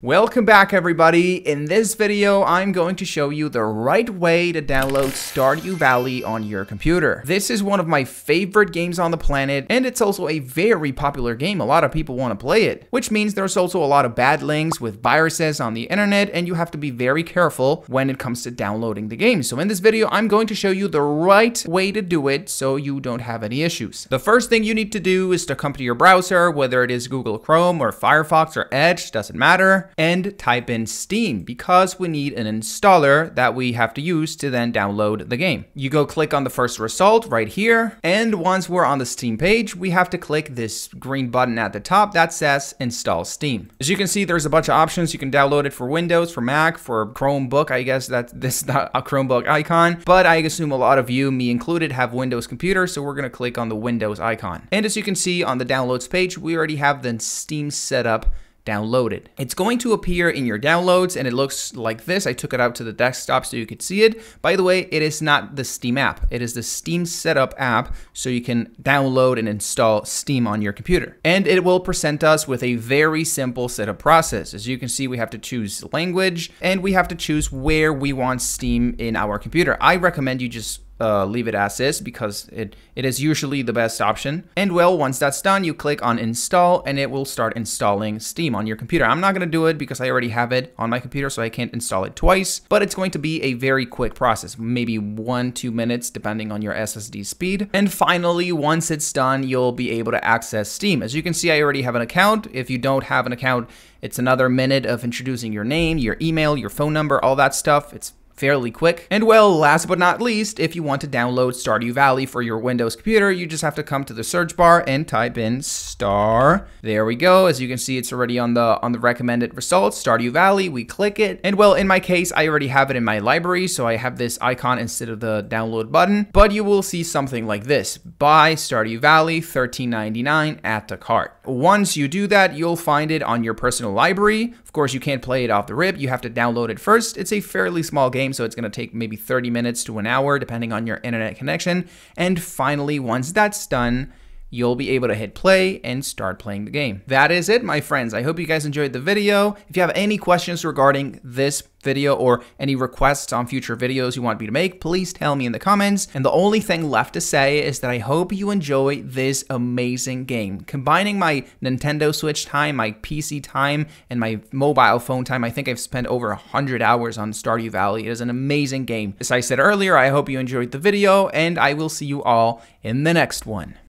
Welcome back everybody. In this video, I'm going to show you the right way to download Stardew Valley on your computer. This is one of my favorite games on the planet, and it's also a very popular game. A lot of people want to play it, which means there's also a lot of bad links with viruses on the internet, and you have to be very careful when it comes to downloading the game. So in this video, I'm going to show you the right way to do it so you don't have any issues. The first thing you need to do is to come to your browser, whether it is Google Chrome or Firefox or Edge, doesn't matter and type in Steam because we need an installer that we have to use to then download the game. You go click on the first result right here. And once we're on the Steam page, we have to click this green button at the top that says install Steam. As you can see, there's a bunch of options. You can download it for Windows, for Mac, for Chromebook. I guess that this is not a Chromebook icon, but I assume a lot of you, me included, have Windows computers. So we're going to click on the Windows icon. And as you can see on the downloads page, we already have the Steam set up downloaded. It's going to appear in your downloads and it looks like this. I took it out to the desktop so you could see it. By the way, it is not the Steam app. It is the Steam Setup app so you can download and install Steam on your computer. And it will present us with a very simple setup process. As you can see, we have to choose language and we have to choose where we want Steam in our computer. I recommend you just uh, leave it as is because it, it is usually the best option. And well, once that's done, you click on install and it will start installing Steam on your computer. I'm not going to do it because I already have it on my computer, so I can't install it twice, but it's going to be a very quick process, maybe one, two minutes, depending on your SSD speed. And finally, once it's done, you'll be able to access Steam. As you can see, I already have an account. If you don't have an account, it's another minute of introducing your name, your email, your phone number, all that stuff. It's fairly quick. And well, last but not least, if you want to download Stardew Valley for your Windows computer, you just have to come to the search bar and type in star. There we go. As you can see, it's already on the on the recommended results, Stardew Valley. We click it. And well, in my case, I already have it in my library, so I have this icon instead of the download button. But you will see something like this. Buy Stardew Valley 13.99 at the cart. Once you do that, you'll find it on your personal library. Of course, you can't play it off the rip. You have to download it first. It's a fairly small game, so it's going to take maybe 30 minutes to an hour, depending on your internet connection. And finally, once that's done, you'll be able to hit play and start playing the game. That is it, my friends. I hope you guys enjoyed the video. If you have any questions regarding this video or any requests on future videos you want me to make, please tell me in the comments. And the only thing left to say is that I hope you enjoy this amazing game. Combining my Nintendo Switch time, my PC time, and my mobile phone time, I think I've spent over 100 hours on Stardew Valley. It is an amazing game. As I said earlier, I hope you enjoyed the video, and I will see you all in the next one.